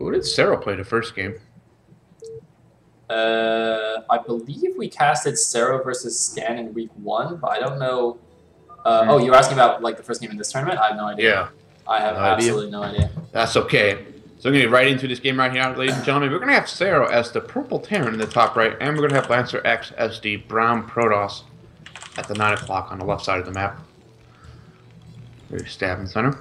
Who did Sero play the first game? Uh, I believe we casted Sero versus Scan in week one, but I don't know. Uh, Hmm. Oh, you were asking about like the first game in this tournament? I have no idea. Yeah, I have No idea. absolutely no idea. that's okay. So we're gonna get right into this game right here, ladies and gentlemen. We're gonna have Sero as the purple Terran in the top right, and we're gonna have Lancer X as the brown Protoss at the nine o'clock on the left side of the map. Stab in center.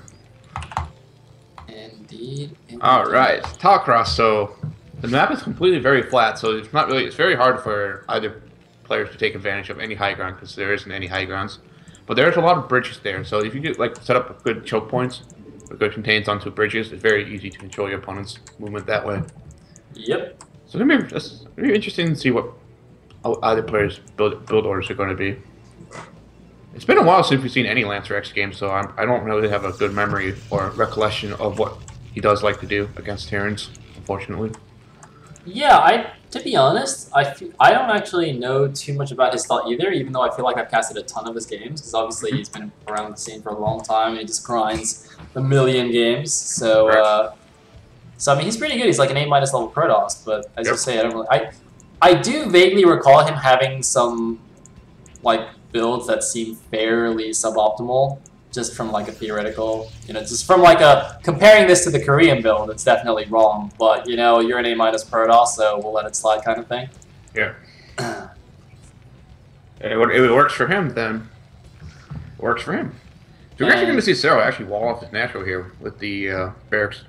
Indeed. All right, Tau Cross. So the map is completely very flat, so it's not really. It's very hard for either players to take advantage of any high ground because there isn't any high grounds. But there's a lot of bridges there, so if you get like set up good choke points, or good contains onto bridges, it's very easy to control your opponent's movement that way. Yep. So it's gonna be, it's gonna be interesting to see what other players' build build orders are going to be. It's been a while since we've seen any Lancer X game, so I'm, I don't really have a good memory or recollection of what he does like to do against Terrans, unfortunately. Yeah, I to be honest, I I don't actually know too much about his style either. Even though I feel like I've casted a ton of his games, because obviously he's been around the scene for a long time and he just grinds a million games. So, uh, so I mean, he's pretty good. He's like an A minus level Protoss, but as you say, I don't really. I I do vaguely recall him having some like builds that seem fairly suboptimal. Just from like a theoretical, you know, just from like a comparing this to the Korean build, it's definitely wrong. But you know, you're an A minus Protoss, so we'll let it slide, kind of thing. Yeah. It, it works for him, then it works for him. So we're actually going to see Sero actually wall off his natural here with the uh, barracks.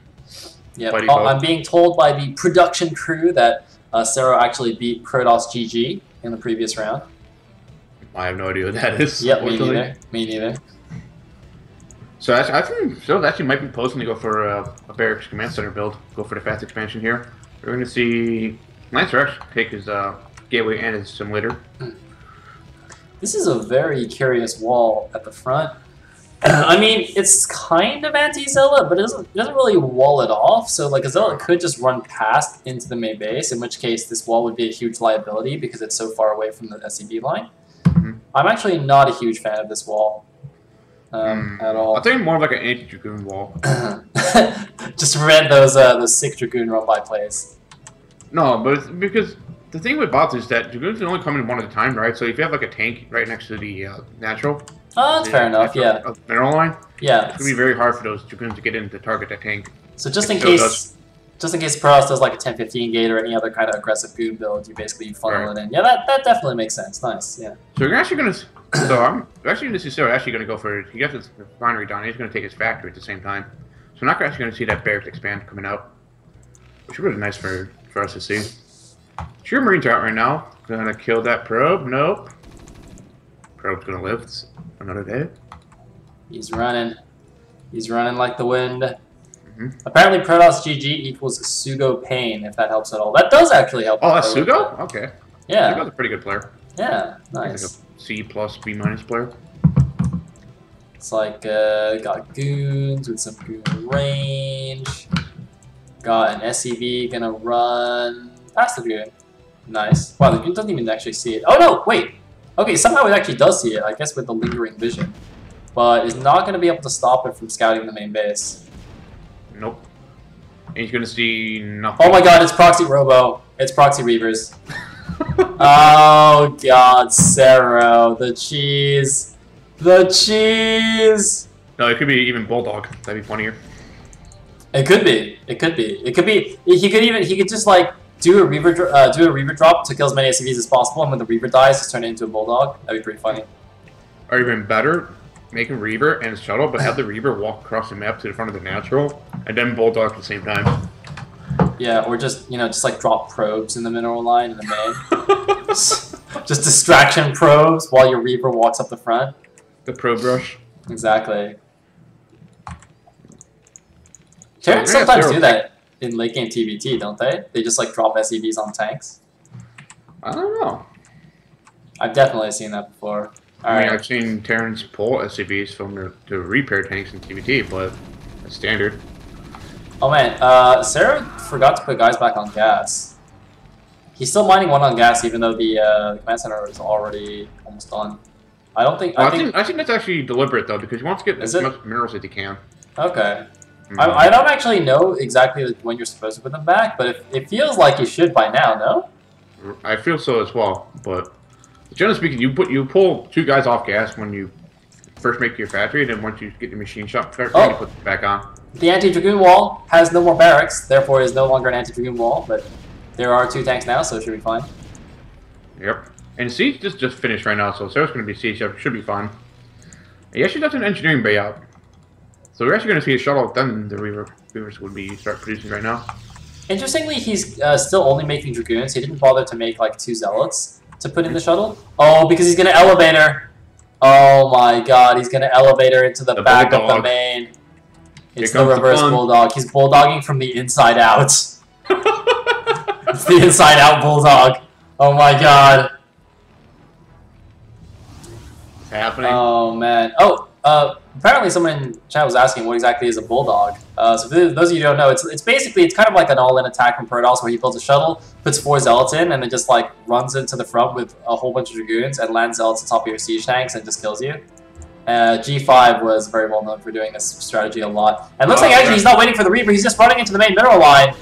Yeah, oh, I'm being told by the production crew that uh, Sero actually beat Protoss GG in the previous round. I have no idea what that is. Yep, me neither. Me neither. So actually, I think Sero actually might be posing to go for uh, a barracks command center build. Go for the fast expansion here. We're going to see Lancer X take his uh, gateway and his simulator. This is a very curious wall at the front. I mean, it's kind of anti-Zilla, but it doesn't, it doesn't really wall it off. So, like, a Zilla could just run past into the main base, in which case this wall would be a huge liability because it's so far away from the SCB line. Mhm. I'm actually not a huge fan of this wall um, Hmm. at all. I'll think more of like an anti-dragoon wall. just read those uh, those sick Dragoon run by plays. No, but it's because the thing with bots is that dragoons can only come in one at a time, right? So if you have like a tank right next to the uh, natural, Oh, that's fair enough. Yeah, uh, mineral line, yeah. it's gonna be very hard for those dragoons to get in to target that tank. So just in case, just in case Protoss does like a 10-15 gate or any other kind of aggressive goon build, you basically funnel Right. it in. Yeah, that, that definitely makes sense. Nice. Yeah. So you're actually gonna. So I'm actually gonna see Sero actually gonna go for. He gets his refinery done. He's gonna take his factory at the same time. So we're not actually gonna see that barracks expand coming out, which would be nice for for us to see. Sure, Marines are out right now. Gonna kill that probe. Nope. Probe's gonna live It's another day. He's running. He's running like the wind. Mhm. Apparently, Protoss GG equals Sugo Pain, if that helps at all. That does actually help. Oh, that's Sugo. Okay. Yeah. Sugo's a pretty good player. Yeah. Nice. C plus B minus player. It's like uh, got goons with some goon range. Got an SCV gonna run past the goon. Nice. Wow, the goon doesn't even actually see it. Oh no, wait. Okay, somehow it actually does see it. I guess with the lingering vision, but it's not gonna be able to stop it from scouting the main base. Nope. And he's gonna see nothing. Oh my God, it's proxy robo. It's proxy reavers. Oh God, Sero, the cheese, the cheese. no, it could be even bulldog. That'd be funnier. It could be. It could be. It could be. He could even. He could just like do a reaver, uh, do a reaver drop to kill as many SCVs as possible, and when the reaver dies, just turn it into a bulldog. That'd be pretty funny. Or even better, make a Reaver and shuttle, but have the Reaver walk across the map to the front of the natural, and then Bulldog at the same time. Yeah, or just you know, just like drop probes in the mineral line in the main. just distraction probes while your reaver walks up the front. the probe rush. Exactly. So Terrans we're sometimes do that in late game TVT, don't they? They just like drop SCVs on tanks. I don't know. I've definitely seen that before. All I mean, right. I've seen Terrans pull SCVs from the, the repair tanks in TVT, but that's standard. Oh man, uh, Sero forgot to put guys back on gas. He's still mining one on gas, even though the uh, command center is already almost done. I don't think. Well, I think. think I think that's actually deliberate though, because he wants to get as it? much minerals as he can. Okay. I, I don't actually know exactly when you're supposed to put them back, but it, it feels like you should by now, no? I feel so as well, but generally speaking, you put you pull two guys off gas when you first make your factory, and then once you get the machine shop Oh. you put it back on. The anti-dragoon wall has no more barracks, therefore is no longer an anti-dragoon wall, but there are two tanks now, so it should be fine. Yep. And siege just just finished right now, so Sero's going to be siege. Should be fine. He actually does an engineering bay out, so we're actually going to see a shuttle. Then the Reaver Reavers would be start producing right now. Interestingly, he's uh, still only making dragoons. He didn't bother to make like two zealots to put in the shuttle. Oh, because he's gonna elevator. Oh my god, he's gonna elevator into the, The back of the main. It's the the reverse fun. bulldog. He's bulldogging from the inside out. It's the inside out bulldog. Oh my god. It's happening. Oh man. Oh, uh, apparently someone in chat was asking what exactly is a bulldog. Uh, so for those of you who don't know, it's it's basically it's kind of like an all-in attack from Protoss where he builds a shuttle, puts four zealots in, and then just like runs into the front with a whole bunch of dragoons and lands zealots on top of your siege tanks and just kills you. Uh, G5 was very well known for doing this strategy a lot. And it looks Oh, like actually yeah. he's not waiting for the Reaper, he's just running into the main mineral line.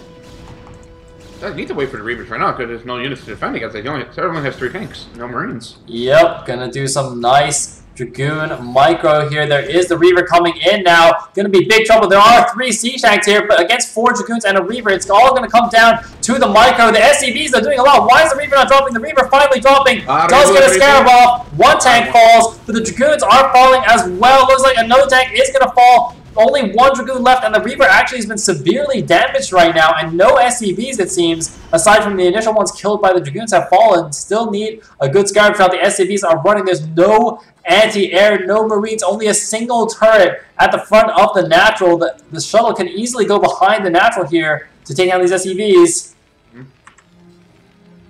I need to wait for the Reavers right now because there's no units to defend against. They only only has three tanks, no Marines. Yep, gonna do some nice Dragoon micro here. There is the Reaver coming in now. Gonna be big trouble. There are three siege tanks here, but against four Dragoons and a Reaver, it's all gonna come down to the micro. The SCVs are doing a lot. Why is the Reaver not dropping? The Reaver finally dropping. Ah, Does get a Scarab off. One tank falls, but the Dragoons are falling as well. Looks like another tank is gonna fall. Only one Dragoon left, and the Reaver actually has been severely damaged right now, and no SCVs, it seems, aside from the initial ones killed by the Dragoons, have fallen. Still need a good Scarab shot. The SCVs are running. There's no anti-air, no Marines, only a single turret at the front of the natural. The, the shuttle can easily go behind the natural here to take down these SCVs. Hmm.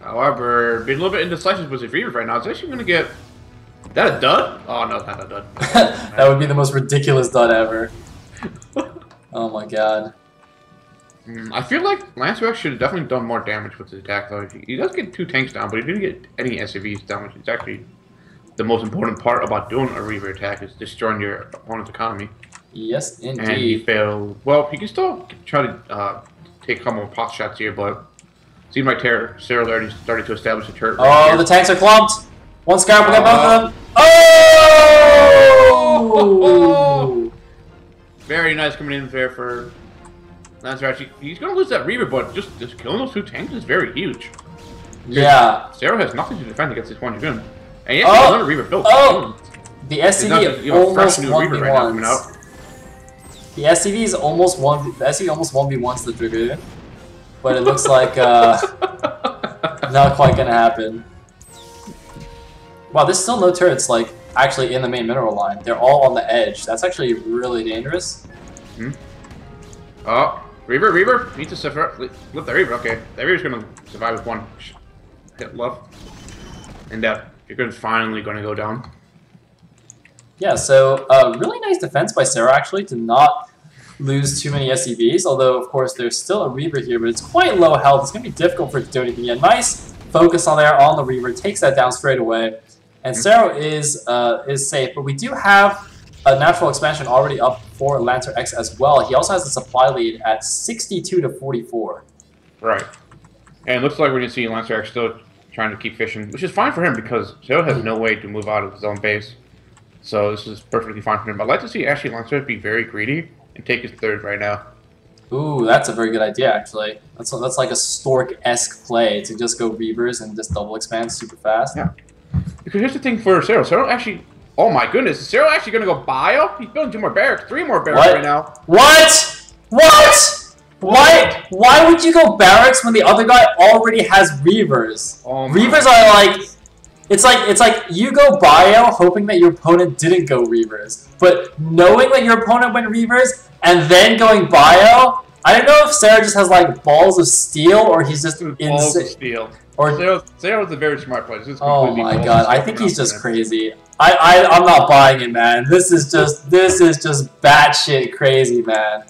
However, being a little bit indecisive with the Reavers right now, it's actually going to get. Is that a dud? Oh no, it's not a dud. that would be the most ridiculous dud ever. Oh my god. Mm, I feel like Lance Lanceback should have definitely done more damage with his attack, though. He does get two tanks down, but he didn't get any SCVs down, which is actually the most important part about doing a Reaver attack is destroying your opponent's economy. Yes, indeed. And he failed. Well, he can still try to uh, take a couple more pot shots here, but seems like Terror Cyril already started to establish a turret. Oh, here. the tanks are clumped. One scarab will get both Uh, of them. Oh! Very nice coming in there for. Actually, he's going to lose that Reaver, but just, just killing those two tanks is very huge. Yeah. Sero has nothing to defend against this one Dragoon. And he Oh! another Reaver built. Oh! The not- SCV you have a fresh almost new Reaver right now coming 1v1s. out. The SCV is almost one. The SCV almost one v ones the Dragoon, but it looks like uh, not quite gonna happen. Wow, there's still no turrets like actually in the main mineral line. They're all on the edge. That's actually really dangerous. Hmm. Oh, Reaver, Reaver, need to survive. Lift that Reaver. Okay, that Reaver's gonna survive with one hit left, and that Dragoon's finally gonna go down. Yeah, so uh, really nice defense by Sero actually to not lose too many SCVs. Although of course there's still a Reaver here, but it's quite low health. It's gonna be difficult for it to do anything. Yeah, nice focus on there on the Reaver, takes that down straight away, and Sero is uh, is safe. But we do have a natural expansion already up for Lancer X as well. He also has a supply lead at 62 to 44. Right. And it looks like we're gonna see Lancer X still trying to keep fishing, which is fine for him because Sero has no way to move out of his own base. So this is perfectly fine for him. I'd like to see actually Lancer be very greedy and take his third right now. Ooh, that's a very good idea actually. That's that's like a Stork-esque play to just go Reavers and just double expand super fast. Yeah. Because here's the thing for Sero. Sero actually Oh my goodness, is actually gonna go bio? He's building two more barracks, three more barracks What? right now. What? What? Why? Why would you go barracks when the other guy already has reavers? Oh Reavers are like, it's like it's like you go bio hoping that your opponent didn't go reavers, but knowing that your opponent went reavers and then going bio. I don't know if Sero just has like balls of steel or he's just balls of insane. steel. Or Sero, Sero's a very smart player. Oh my god, I think he's just nothing. crazy. I, I I'm not buying it, man. This is just this is just batshit crazy, man.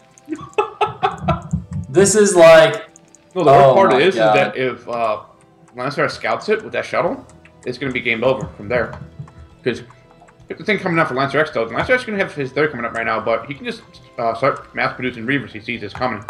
This is like No, the worst Oh part my is, is that if uh, Lancer scouts it with that shuttle, it's going to be game over from there. Because the thing coming up for Lancer X though. Lancer X is gonna have his third coming up right now, but he can just uh, start mass producing Reavers. He sees this coming.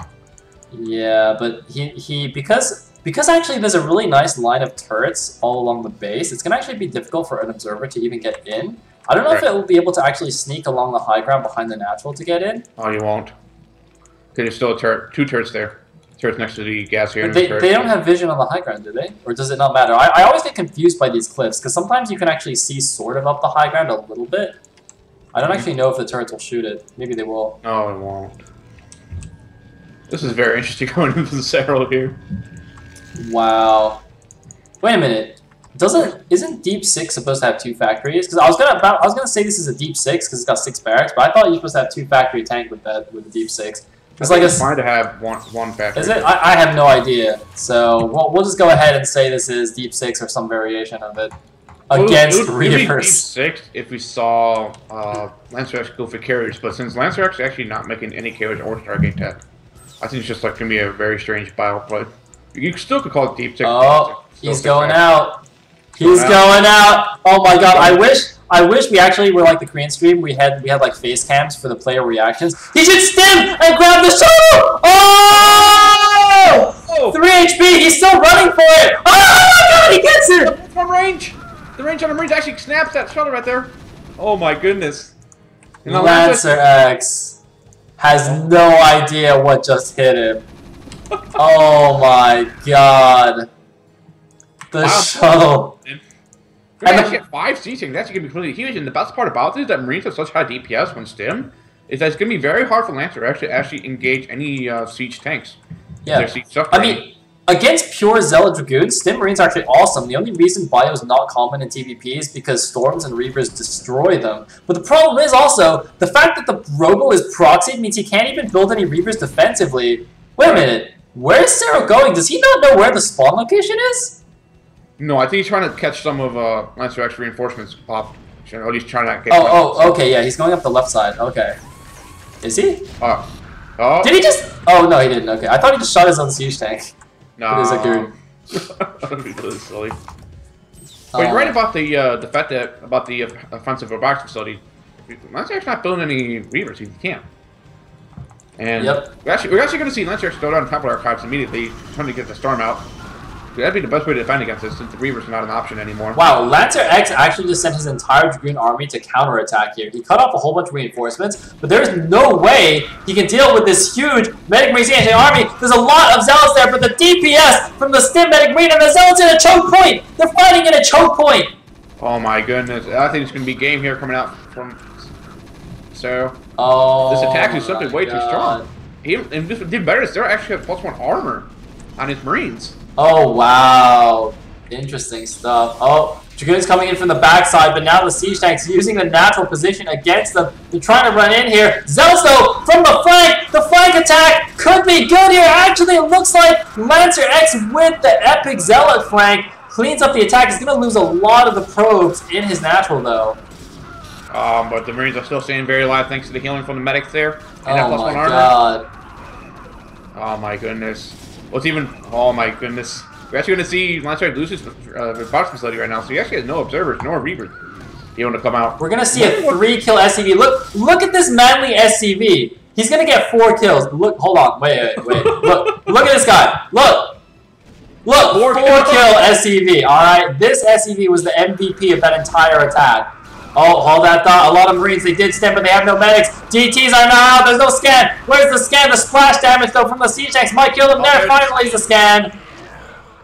Yeah, but he he because because actually there's a really nice line of turrets all along the base. It's gonna actually be difficult for an observer to even get in. I don't know if it will be able to actually sneak along the high ground behind the natural to get in. Oh, you won't. 'Cause there's still a turret, two turrets there. Turrets next to the gas here. They, they don't have vision on the high ground, do they? Or does it not matter? I, I always get confused by these cliffs because sometimes you can actually see sort of up the high ground a little bit. I don't mm-hmm. actually know if the turrets will shoot it. Maybe they will. No, it won't. This is very interesting going into the Sero here. Wow. Wait a minute. Doesn't isn't Deep Six supposed to have two factories? Because I was gonna about, I was gonna say this is a Deep Six because it's got six barracks, but I thought you're supposed to have two factory tank with that with the Deep Six. It's like a s- fine to have one one factory. is it? I, I have no idea. So we'll, we'll just go ahead and say this is Deep Six or some variation of it Well, it would- against it would, it would be deep six if we saw uh, Lancer X go for carriers, but since Lancer X is actually not making any carriers or Stargate tech, I think it's just like gonna be a very strange battle play. You still could call it deep six. Oh, still he's going out. He's Going going out. Oh my god, I wish I wish we actually were like the Korean stream. We had we had like face cams for the player reactions. He should stem and grab the shuttle! Oh! Oh, 3 HP, he's still running for it! Oh my god, he gets it! It's on range. The range on the range actually snaps that shuttle right there. Oh my goodness. And the Lancer- Lancer X has no idea what just hit him. Oh my god. The Wow. shuttle. And the- actually five seating. That's gonna be completely huge. And the best part about this is that Marines have such high DPS when stim, is that it's gonna be very hard for Lancer to actually actually engage any uh, siege tanks. Yeah. Siege I mean, against pure Zealot Dragoons, Stim Marines are actually awesome. The only reason Bio is not common in TVP is because Storms and Reavers destroy them. But the problem is also, the fact that the Robo is proxied means he can't even build any Reavers defensively. Wait a minute, where's Sero going? Does he not know where the spawn location is? No, I think he's trying to catch some of uh, Lancer X reinforcements pop. Or he's trying to get. Oh, oh, okay, yeah, he's going up the left side. Okay. Is he? Oh, oh Did he just... Oh, no, he didn't. Okay, I thought he just shot his own siege tank. no. It is a That'd be really silly. But you're right about the uh, the fact that about the uh, offensive robotics facility. Lancer X not building any Reavers. He can't. And Yep. we're actually we're actually going to see Lancer X throw down Templar Archives immediately, trying to get the storm out. That'd be the best way to defend against this, since the Reavers are not an option anymore. Wow, Lancer X actually just sent his entire Dragoon army to counterattack here. He cut off a whole bunch of reinforcements, but there's no way he can deal with this huge Medic Marine army. There's a lot of Zealots there, but the DPS from the Stim Medic Marine and the Zealots in a choke point! They're fighting in a choke point! Oh my goodness! I think it's going to be game here coming out from. So Oh, this attack is my way too strong. He, and this did better. They actually have plus one armor on his Marines. Oh, wow. Interesting stuff. Oh, Dragoon's coming in from the backside, but now the Siege Tank's using the natural position against them. They're trying to run in here. Though, from the flank. The flank attack could be good here. Actually, it looks like Lancer X with the epic Zealot flank cleans up the attack. He's going to lose a lot of the probes in his natural, though. Um, but the Marines are still staying very alive thanks to the healing from the medics there. And Oh, my one armor. God. Oh my goodness. What's even? Oh my goodness. We're actually going to see Lancer lose his uh, robotics facility right now, so he actually has no observers nor reavers. He want to come out. We're gonna see a three-kill SCV. Look, look at this manly SCV. He's gonna get four kills. Look, hold on, wait, wait, wait. look, look at this guy. Look, look, Four four, kill SCV. All right, this SCV was the MVP of that entire attack. Oh, hold that thought. A lot of Marines, they did stem, but they have no medics. DTs are now out. There's no scan. Where's the scan? The splash damage, though, from the siege tanks might kill them there. Oh, Finally, is the scan.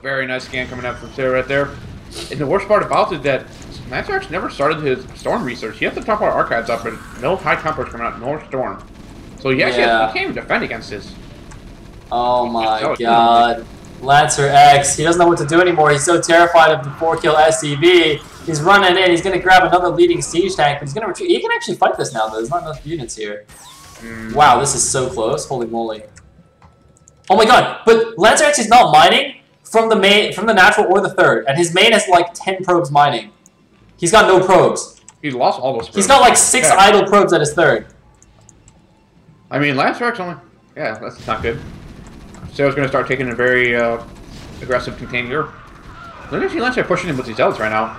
Very nice scan coming out from Sero right there. And the worst part about it is that Lancer never started his storm research. He has to top our archives up, and no high templars coming out, nor storm. So he actually Yeah. he can't even defend against this. Oh my god. Lancer X, he doesn't know what to do anymore. He's so terrified of the 4 kill SCV. He's running in. He's going to grab another leading siege tank, but he's going to retreat. He can actually fight this now, though. There's not enough units here. Mm, Wow, this is so close. Holy moly. Oh my god, but Lancer X is not mining from the main, from the natural or the third, and his main has like 10 probes mining. He's got no probes. He's lost all those. He's got like 6 Yeah. idle probes at his third. I mean, Lancer only. Yeah, that's not good. Sero's going to start taking a very uh, aggressive container. Look at Lancer pushing him with these zealots right now.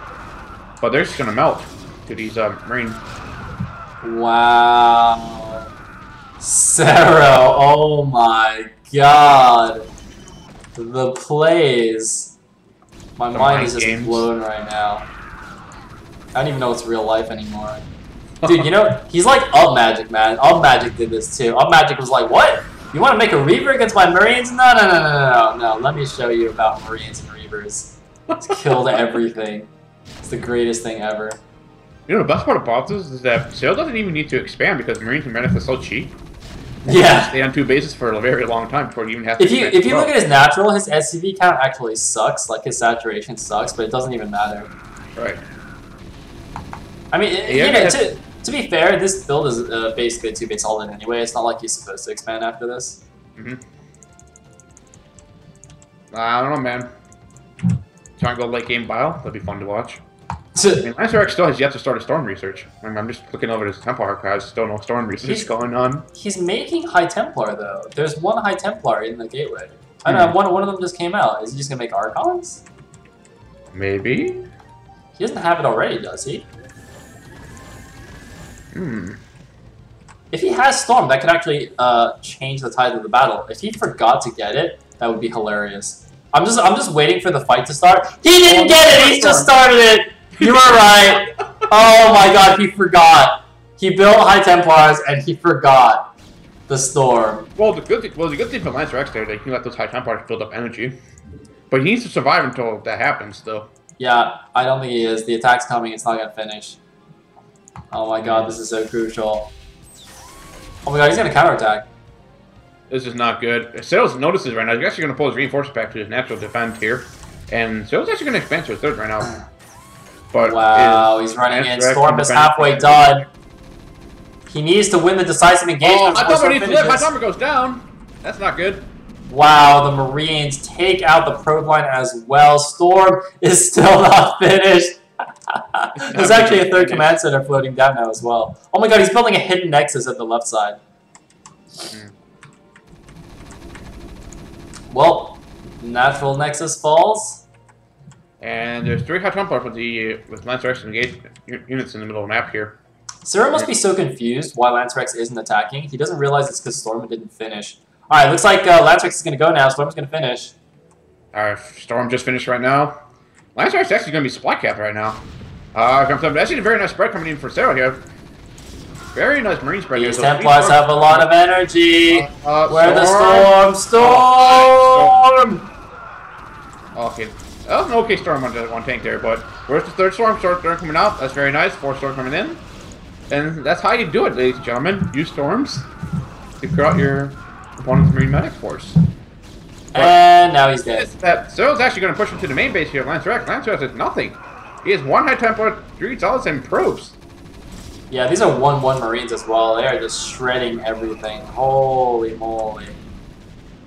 But they're just going to melt. to these um, Marine. Wow. Sero, oh my god. The plays. My The mind is just games. blown right now. I don't even know it's real life anymore. Dude, you know, he's like Up Magic, man. Up Magic did this too. Up Magic was like, what? You want to make a Reaver against my Marines? No, no, no, no, no, no. no. Let me show you about Marines and Reavers. It's killed everything. It's the greatest thing ever. You know, the best part about this is that Sail doesn't even need to expand because Marines and Menace are so cheap. Yeah. Stay on two bases for a very long time before you even have to If you if you look at his natural, his SCV count actually sucks. Like his saturation sucks, but it doesn't even matter. Right. I mean, it- Yeah, you know, to, to be fair, this build is uh, basically two base all in anyway. It's not like he's supposed to expand after this. Hmm. I don't know, man. Try and go late game Bile. That'd be fun to watch. I mean, Lancer still has yet to start a storm research. I mean, I'm just looking over his Templar archives. Still no storm research He's- going on. he's making High Templar though. There's one High Templar in the gateway. I don't know. Hmm. One one of them just came out. Is he just gonna make Archons? Maybe. He doesn't have it already, does he? Hmm. If he has Storm, that could actually uh, change the tide of the battle. If he forgot to get it, that would be hilarious. I'm just I'm just waiting for the fight to start. He didn't oh, get it. He just started it. You were right. Oh my god, he forgot. He built High Templars and he forgot the Storm. Well, the good thing, well, the good thing for Lancer X there, they can let those high Templars build up energy. But he needs to survive until that happens, though. Yeah, I don't think he is. The attack's coming. It's not gonna finish. Oh my god, mm. this is so crucial. Oh my god, he's gonna counterattack. This is not good. Sales notices right now. He's actually going to pull his reinforcement back to his natural defense here. And Sales actually going to expand to a third right now. But Wow, he's running in. Storm is halfway done. He needs to win the decisive Oh, engagement. I before thought Storm when he flipped, my timer goes down. That's not good. Wow, the Marines take out the probe line as well. Storm is still not finished. There's actually a third command center floating down now as well. Oh my god, he's building a hidden nexus at the left side. Hmm. Well, natural nexus falls. And there's three high Templars with the with Lancer X engaged units in the middle of the map here. Sero must be so confused why Lancer X isn't attacking. He doesn't realize it's because Storm didn't finish. Alright, looks like uh, Lancer X is going to go now. Storm's going to finish. Our Storm just finished right now. Lancer X is actually going to be supply capped right now. Uh, comes up. Actually, a very nice spread coming in for Sarah here. Very nice Marine spread. These So Templars have a lot of energy. Uh, Where the Storm. storm? Storm! Okay. That was an okay storm on one tank there, but where's the third storm? Storm coming out. That's very nice. Fourth storm coming in. And that's how you do it, ladies and gentlemen. Use storms to clear out your opponent's Marine Medic Force. And now he's dead. It's that Cyril's actually going to push him to the main base here, Lancer X. Lancer X is nothing. He has one high Templar, three solids, and probes. Yeah, these are 1-1 Marines as well. They are just shredding everything. Holy moly.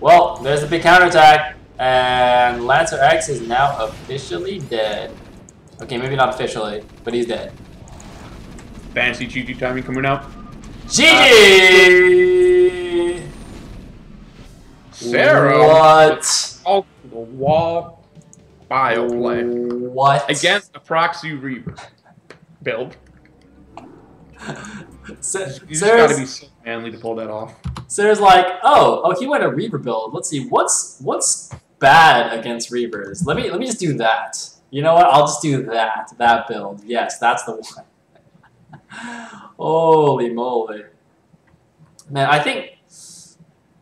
Well, there's the big counterattack. And Lancer X is now officially dead. Okay, maybe not officially, but he's dead. Fancy GG timing coming out. GG! Sero. What? Oh, the wall bio play What? against a proxy Reaver build. Sa- You just Sero's, gotta be so manly to pull that off. Sero's like, oh, oh, he went a Reaver build. Let's see, what's what's bad against Reavers? Let me let me just do that. You know what? I'll just do that. That build. Yes, that's the one. Holy moly. Man, I think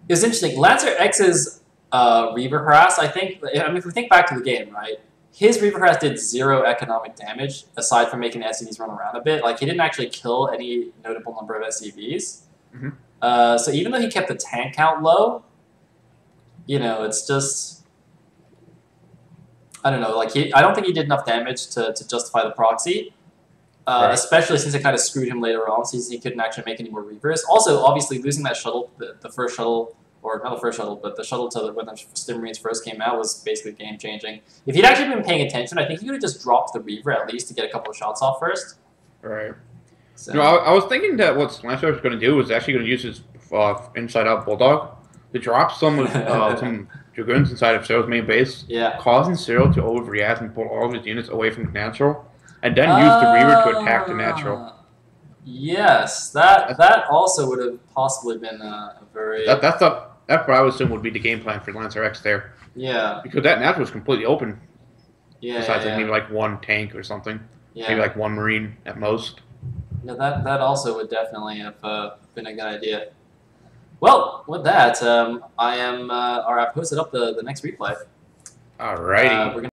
it's interesting. Lancer X's uh, Reaver harass, I think, I mean, if we think back to the game, right? His Reaver harass did zero economic damage, aside from making the SCVs run around a bit. Like, he didn't actually kill any notable number of SCVs. Mhm. Uh, so even though he kept the tank count low, you know, it's just... I don't know, like, he, I don't think he did enough damage to, to justify the proxy. Uh, Right. Especially since it kind of screwed him later on, since he couldn't actually make any more Reavers. Also, obviously, losing that shuttle, the, the first shuttle, or not the first shuttle, but the shuttle to the, when the Stim Marines first came out was basically game changing. If he'd actually been paying attention, I think he could have just dropped the Reaver at least to get a couple of shots off first. Right. So, You know, I, I was thinking that what Lancer was going to do was actually going to use his uh, inside out bulldog to drop some of uh, some dragoons inside of Cyril's main base, yeah. causing Cyril to overreact and pull all of his units away from the natural, and then use the reaver to attack the natural. Ah, Yes, that that also would have possibly been a, a very That, that's the that's what I would assume would be the game plan for Lancer X there, yeah because that natural was completely open. yeah besides yeah, like maybe like one tank or something, yeah. maybe like one marine at most. Yeah, that that also would definitely have uh, been a good idea. Well, with that, um, I am uh, or I've posted up the the next replay. Alrighty. Uh, we're gonna